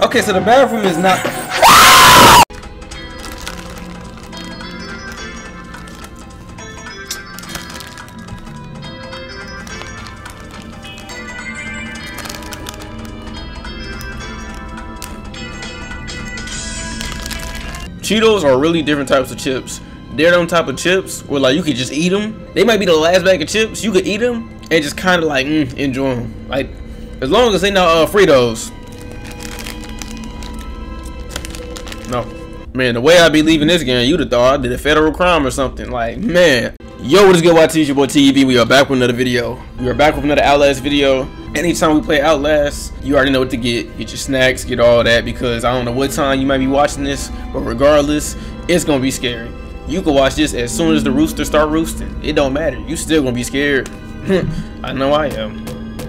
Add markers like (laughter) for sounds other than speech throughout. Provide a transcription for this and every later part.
Okay, so the bathroom is not. Cheetos are really different types of chips. They're them type of chips where like you could just eat them. They might be the last bag of chips. You could eat them and just kind of like mm, enjoy them. Like as long as they're not uh, Fritos. Man, the way I be leaving this game, you'd have thought I did a federal crime or something. Like, man. Yo, what is good, YT? It's your boy TV. We are back with another video. We are back with another Outlast video. Anytime we play Outlast, you already know what to get. Get your snacks, get all that, because I don't know what time you might be watching this, but regardless, it's gonna be scary. You can watch this as soon as the rooster start roosting. It don't matter. You still gonna be scared. (laughs) I know I am.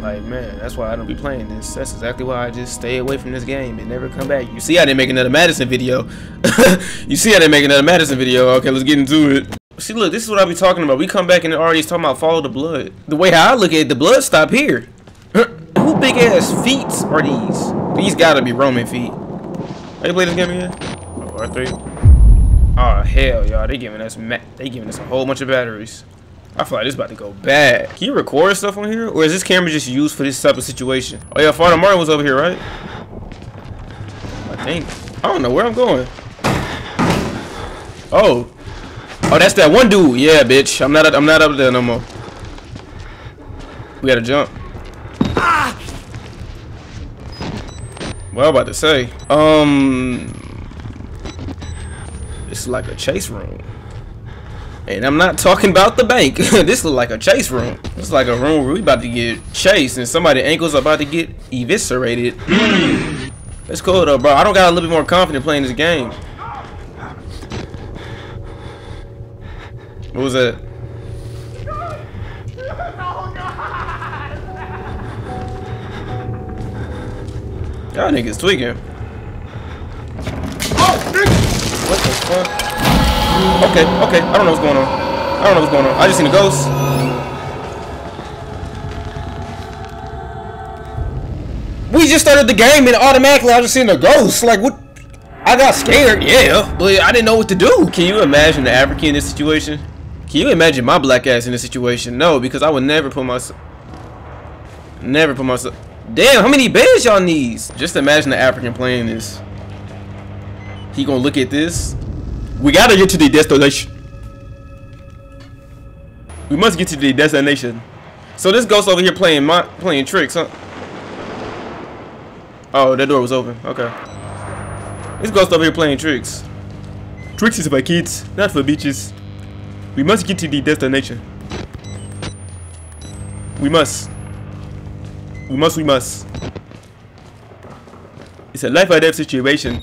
Like, mm-hmm. man, that's why I don't be playing this. That's exactly why I just stay away from this game and never come back. You see I didn't make another Madison video. (laughs) you see I didn't make another Madison video. Okay, let's get into it. See, look, this is what I be talking about. We come back and already talking about follow the blood. The way how I look at it, the blood stop here. (clears throat) Who big ass feet are these? These gotta be Roman feet. How you play this game again? Oh, R3. Oh hell, y'all, they giving us they giving us a whole bunch of batteries. I feel like this about to go bad. Can you record stuff on here? Or is this camera just used for this type of situation? Oh yeah, Father Martin was over here, right? I think. I don't know where I'm going. Oh. Oh, that's that one dude. Yeah, bitch. I'm not I'm not up there no more. We gotta jump. Ah! Well, I'm about to say. Um It's like a chase room. And I'm not talking about the bank. (laughs) this look like a chase room. It's like a room where we about to get chased and somebody ankles about to get eviscerated. Hmm. It's cool though, bro. I don't got a little bit more confident playing this game. What was that? Y'all niggas tweaking. Oh, what the fuck? Okay, okay. I don't know what's going on. I don't know what's going on. I just seen a ghost. We just started the game and automatically I just seen a ghost. Like what? I got scared, yeah, but I didn't know what to do. Can you imagine the African in this situation? Can you imagine my black ass in this situation? No, because I would never put myself, never put myself. Damn, how many beds y'all needs? Just imagine the African playing this. He gonna look at this we gotta get to the destination. We must get to the destination. So this ghost over here playing my playing tricks, huh? Oh, that door was open. Okay. This ghost over here playing tricks. Tricks is for kids, not for bitches. We must get to the destination. We must. We must, we must. It's a life or death situation.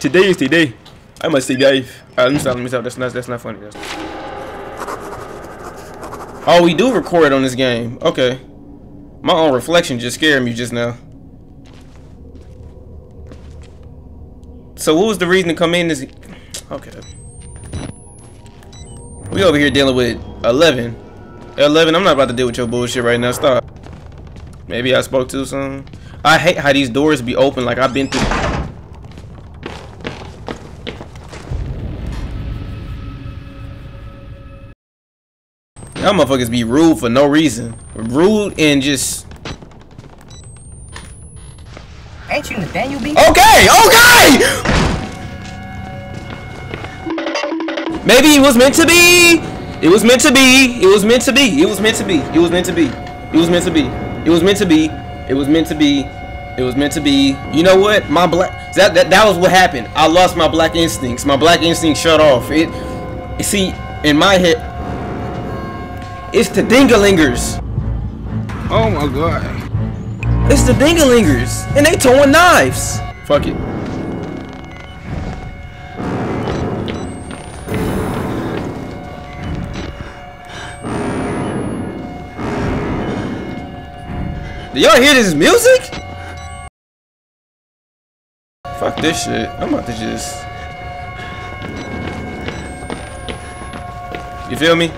Today is the day. I must say die. Uh, let me stop. Let me stop. That's not. That's not funny. That's... Oh, we do record on this game. Okay. My own reflection just scared me just now. So what was the reason to come in this? Okay. We over here dealing with 11. 11, I'm not about to deal with your bullshit right now. Stop. Maybe I spoke too soon. I hate how these doors be open like I've been through. Y'all motherfuckers be rude for no reason. Rude and just... Ain't you Nathaniel B? Okay! Okay! Maybe it was meant to be! It was meant to be! It was meant to be! It was meant to be! It was meant to be! It was meant to be! It was meant to be! It was meant to be! It was meant to be. You know what? My black that that, that was what happened. I lost my black instincts. My black instincts shut off. It see in my head it's the Dingalingers. Oh my god. It's the Dingalingers. And they throwing knives. Fuck it. Do y'all hear this music? Fuck this shit. I'm about to just... You feel me?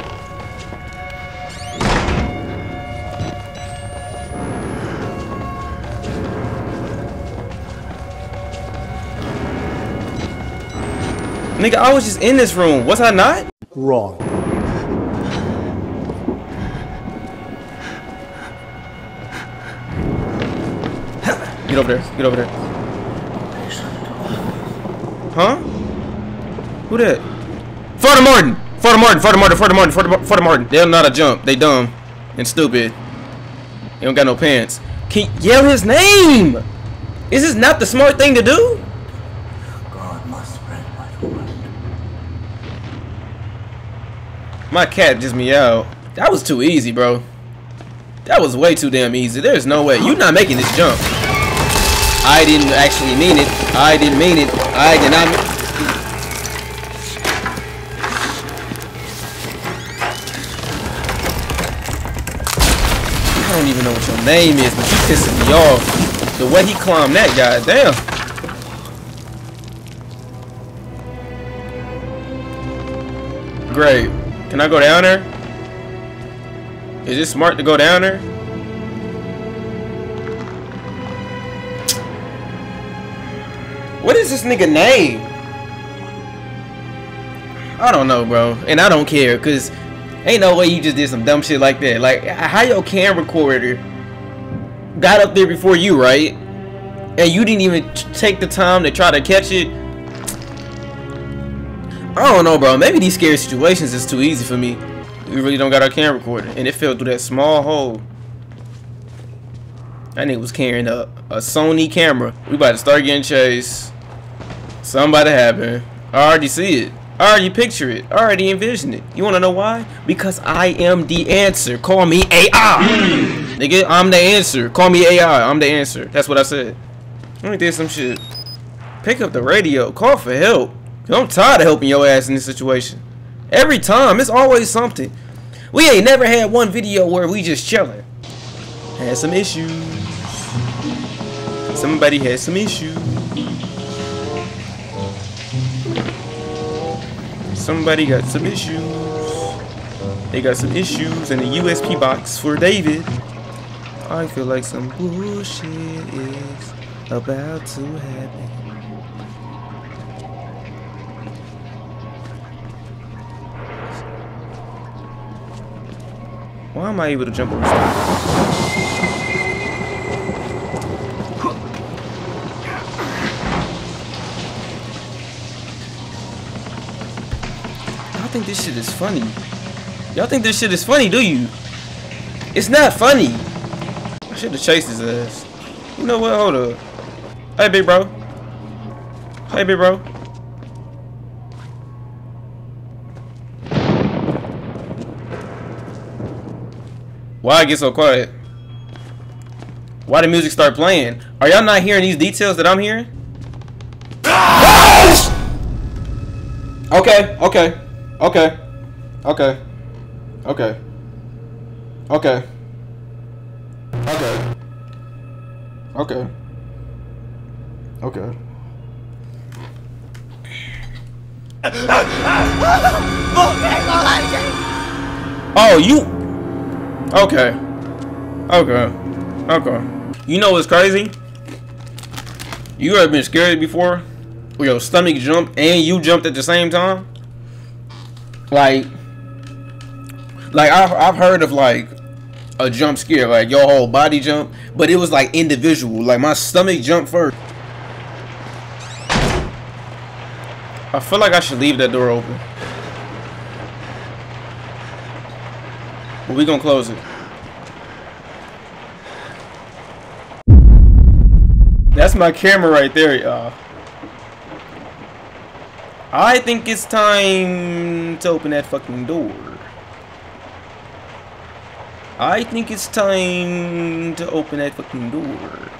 Nigga, I was just in this room. Was I not? Wrong. Get over there. Get over there. Huh? Who that? Father Martin! Father Martin! Father Martin! Father Martin! Father Martin! Martin! They don't know how to jump. They dumb and stupid. They don't got no pants. Can you yell his name? Is this not the smart thing to do? God must spread my word. My cat just meowed. That was too easy, bro. That was way too damn easy. There's no way. You're not making this jump. I didn't actually mean it. I didn't mean it. I did not. I don't even know what your name is, but you pissing me off. The way he climbed that guy, damn. Great. Can I go down there? Is it smart to go down there? What is this nigga name? I don't know, bro. And I don't care, cause ain't no way you just did some dumb shit like that. Like, how your camera recorder got up there before you, right? And you didn't even take the time to try to catch it. I don't know, bro. Maybe these scary situations is too easy for me. We really don't got our camera recorder, and it fell through that small hole. That nigga was carrying a, a Sony camera. We about to start getting chased. Somebody happen. I already see it. I already picture it. I already envision it. You wanna know why? Because I am the answer. Call me AI. Nigga, I'm the answer. Call me AI. I'm the answer. That's what I said. Me did some shit. Pick up the radio. Call for help. I'm tired of helping your ass in this situation. Every time, it's always something. We ain't never had one video where we just chilling. Had some issues. Somebody had some issues. Somebody got some issues. They got some issues in the USP box for David. I feel like some bullshit is about to happen. Why am I able to jump over? Y'all think this shit is funny? Y'all think this shit is funny, do you? It's not funny. I should have chased his ass. You know what? Hold up. Hey, big bro. Hey, big bro. Why I get so quiet? Why the music start playing? Are y'all not hearing these details that I'm hearing? Okay, okay, okay, okay, okay, okay, okay, okay, okay. (laughs) Oh, you. Okay. Okay. Okay. You know what's crazy? You ever been scared before? Where your stomach jumped and you jumped at the same time? Like, like I've, I've heard of like a jump scare, like your whole body jump, but it was like individual. Like my stomach jumped first. I feel like I should leave that door open. But we gonna close it. That's my camera right there, y'all. I think it's time to open that fucking door. I think it's time to open that fucking door.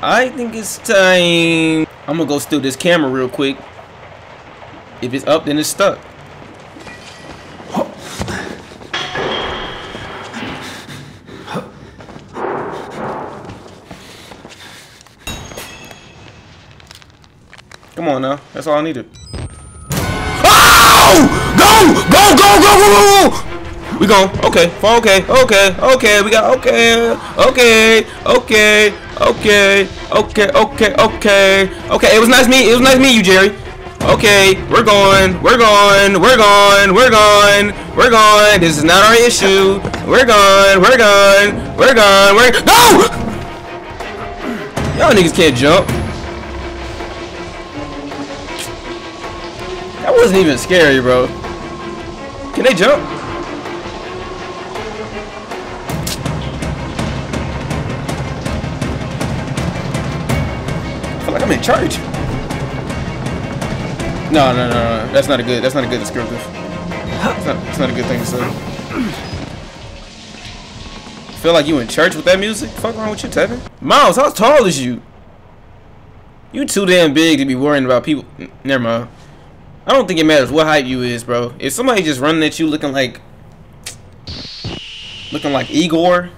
I think it's time. I'm gonna go steal this camera real quick. If it's up, then it's stuck. on now. That's all I needed. Oh! Go! Go, go, go, go, go! We go. Okay. Okay. Okay. Okay. We got okay. Okay. Okay. Okay. Okay. Okay. Okay. Okay. It was nice me. It was nice meeting you, Jerry. Okay, we're going, we're going, we're going, we're going, we're going. This is not our issue. We're going, we're going, we're going, we're go. Y'all niggas can't jump. That wasn't even scary, bro. Can they jump? I feel like I'm in charge. No, no, no, no. That's not a good. That's not a good descriptive. That's not, that's not a good thing to say. Feel like you in church with that music? Fuck wrong with you, Tevin? Miles, how tall is you? You too damn big to be worrying about people. Never mind. I don't think it matters what height you is, bro. If somebody just running at you looking like, looking like Igor,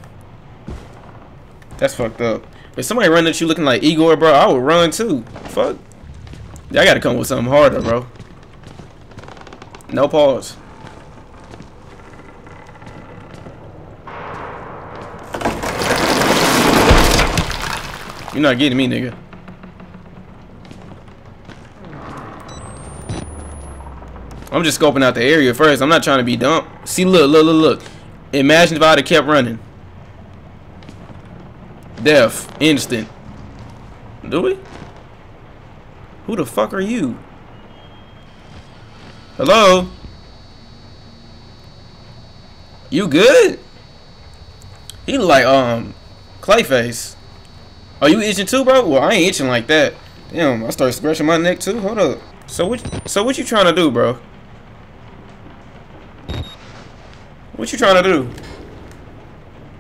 that's fucked up. If somebody running at you looking like Igor, bro, I would run too. Fuck. I gotta come with something harder, bro. No pause. You're not getting me, nigga. I'm just scoping out the area first. I'm not trying to be dumb. See, look, look, look, look. Imagine if I'd have kept running. Death. Instant. Do we? Who the fuck are you? Hello? You good? He like um Clayface. Are you itching too, bro? Well, I ain't itching like that. Damn, I started scratching my neck too. Hold up. So what? So what you trying to do, bro? What you trying to do?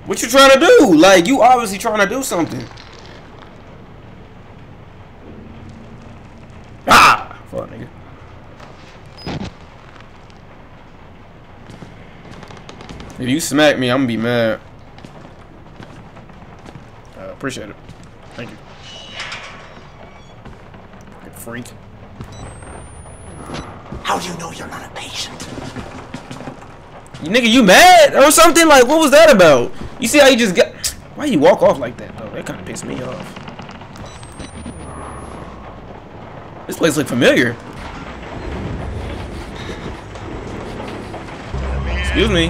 What you trying to do? Like you obviously trying to do something. Ah, fuck nigga. If you smack me, I'm gonna be mad. Uh, appreciate it. Thank you. Freak. How do you know you're not a patient? You nigga, you mad or something? Like, what was that about? You see how you just got? (tsk) Why you walk off like that though? That kind of pissed me off. This place look familiar. Excuse me.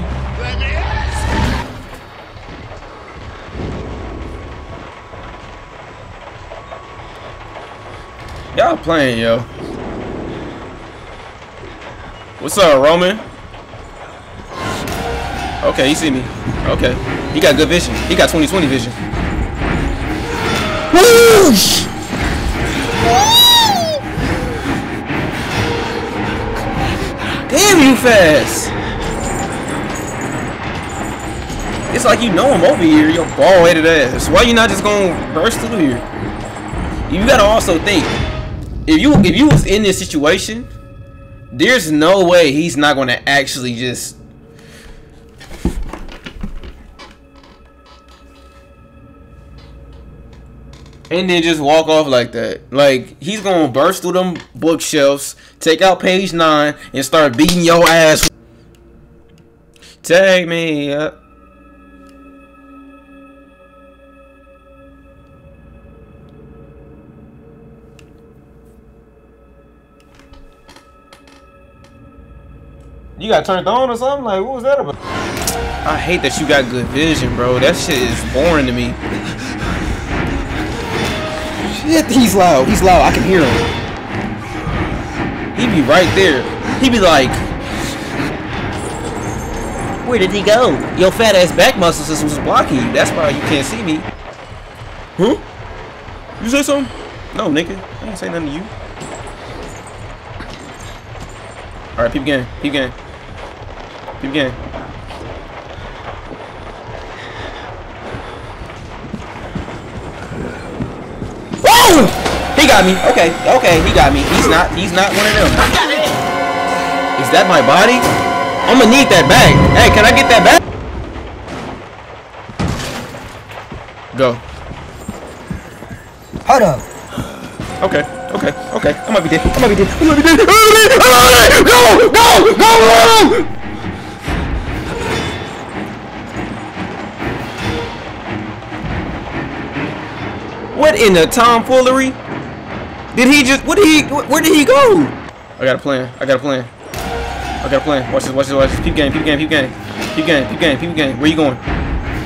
Y'all playing, yo. What's up, Roman? Okay, he see me. Okay. He got good vision. He got 20/20 vision. Whoosh! Damn you fast! It's like you know I'm over here, your bald-headed ass. Why you not just gonna burst through here? You gotta also think, if you if you was in this situation, there's no way he's not gonna actually just and then just walk off like that. Like he's gonna burst through them bookshelves, take out page nine, and start beating your ass. Take me up. You got turned on or something? Like, what was that about? I hate that you got good vision, bro. That shit is boring to me. Shit, he's loud. He's loud. I can hear him. He'd be right there. He'd be like, Where did he go? Your fat ass back muscle was blocking you. That's why you can't see me. Huh? You say something? No, nigga. I ain't say nothing to you. Alright, peep game. Peep game. Peep game. Woo! He got me. Okay, okay, he got me. He's not, he's not one of them. Is that my body? I'm gonna need that back. Hey, can I get that back? Go. Hold up. Okay, okay, okay. I might be dead. I might be dead. I might be dead. I might be dead. Go, go, go, go! What in the tomfoolery? Did he just? What did he? Where did he go? I got a plan. I got a plan. I got a plan. Watch this, watch this, watch this. Peep game, peep game, peep game. Peep game, peep game, peep game. Where you going?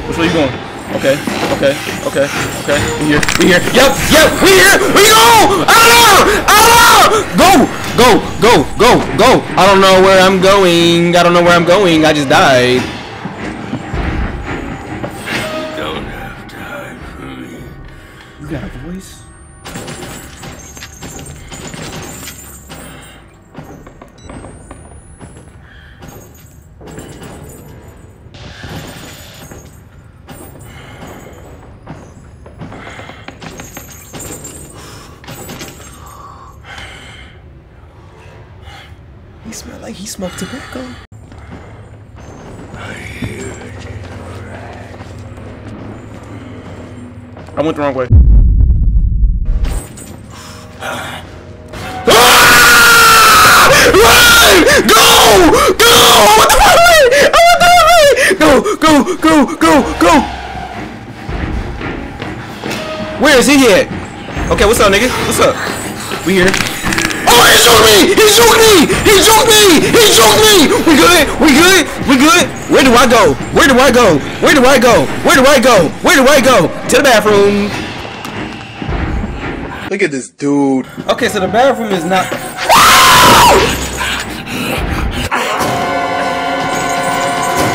Which way you going? Okay, okay, okay, okay. We here, we here. Yep, yep, we here. We go! I don't know! I don't know! Go! Go, go, go, go. I don't know where I'm going. I don't know where I'm going. I just died. I went the wrong way. Run! Go! Go! What the fuck? I the way! Go! Go! Go! Go! Go! Where is he at? Okay, what's up, nigga? What's up? We here. He shoot me! He shoot me! He shoot me! He shoot me! We good? We good? We good? Where do I go? Where do I go? Where do I go? Where do I go? Where do I go? To the bathroom. Look at this dude. Okay, so the bathroom is not.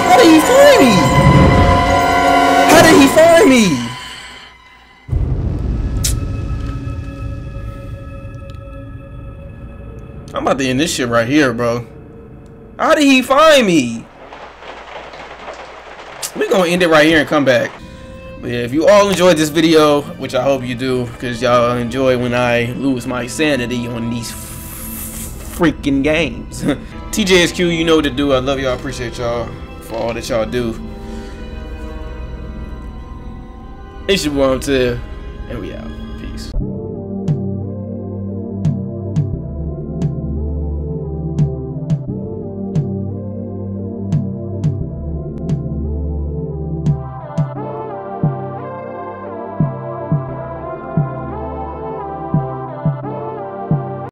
How did he find me? How did he find me? I'm about to end this shit right here, bro. How did he find me? we gonna end it right here and come back. But yeah, if you all enjoyed this video, which I hope you do, because y'all enjoy when I lose my sanity on these freaking games. (laughs) TJSQ, you know what to do. I love y'all. I appreciate y'all for all that y'all do. It's your boy, Till, and we out. Peace.